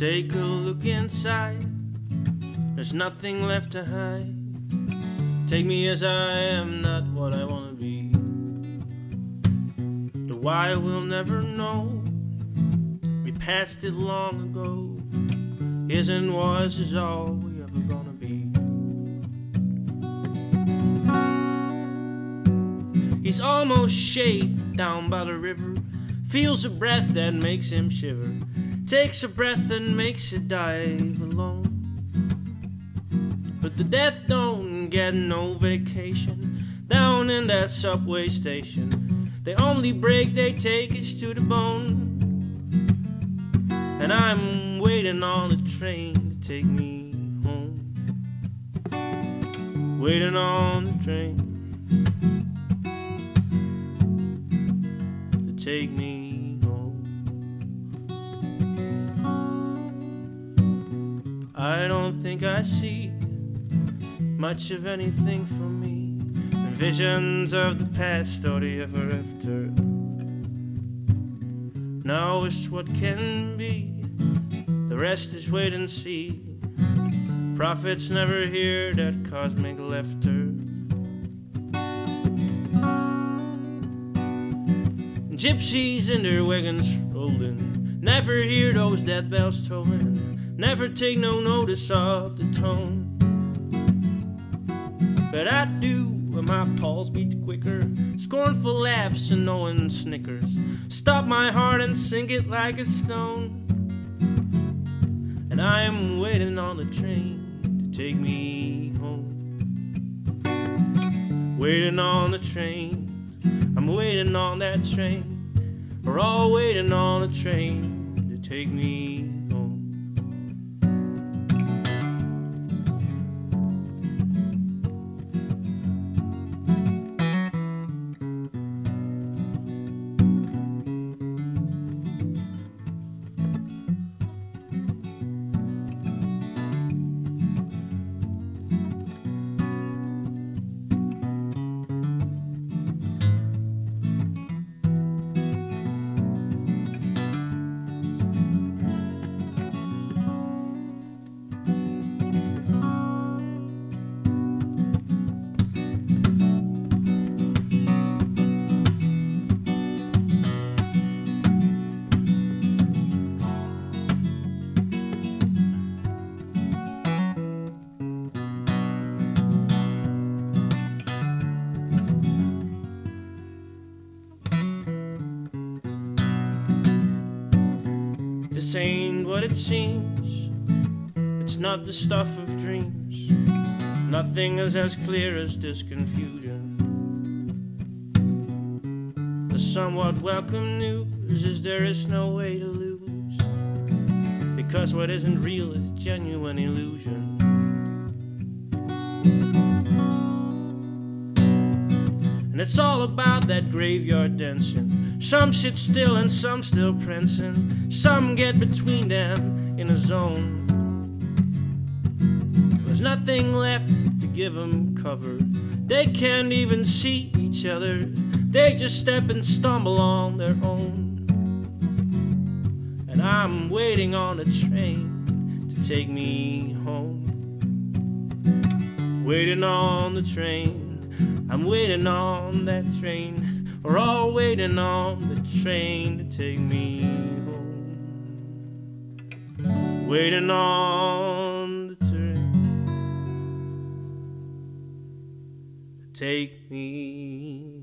Take a look inside, there's nothing left to hide. Take me as I am, not what I wanna be. The why we'll never know. We passed it long ago. Is and was is all He's almost shaved down by the river. Feels a breath that makes him shiver. Takes a breath and makes it dive alone. But the death don't get no vacation down in that subway station. The only break they take is to the bone. And I'm waiting on the train to take me home. Waiting on the train take me home. I don't think I see much of anything for me. And visions of the past or the ever after. Now it's what can be. The rest is wait and see. Prophets never hear that cosmic laughter. Gypsies in their wagons rolling. Never hear those death bells tolling. Never take no notice of the tone. But I do when my pulse beats quicker. Scornful laughs and no one snickers. Stop my heart and sink it like a stone. And I am waiting on the train to take me home. Waiting on the train. I'm waiting on that train. We're all waiting on the train to take me This ain't what it seems. It's not the stuff of dreams. Nothing is as clear as this confusion. The somewhat welcome news is there is no way to lose. Because what isn't real is genuine illusion. And it's all about that graveyard dancing. Some sit still and some still prancing. Some get between them in a zone. There's nothing left to give them cover. They can't even see each other. They just step and stumble on their own. And I'm waiting on a train to take me home. Waiting on the train. I'm waiting on that train. We're all waiting on the train to take me home. Waiting on the train to take me